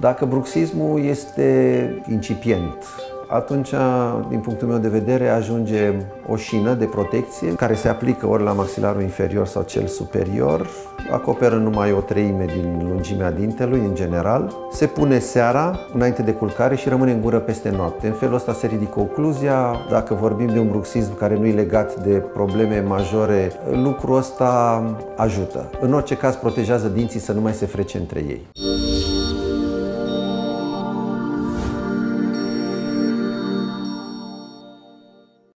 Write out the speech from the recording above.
Dacă bruxismul este incipient, atunci, din punctul meu de vedere, ajunge o șină de protecție care se aplică ori la maxilarul inferior sau cel superior, acoperă numai o treime din lungimea dintelui, în general, se pune seara, înainte de culcare și rămâne în gură peste noapte. În felul ăsta se ridică ocluzia, dacă vorbim de un bruxism care nu e legat de probleme majore, lucrul ăsta ajută. În orice caz, protejează dinții să nu mai se frece între ei.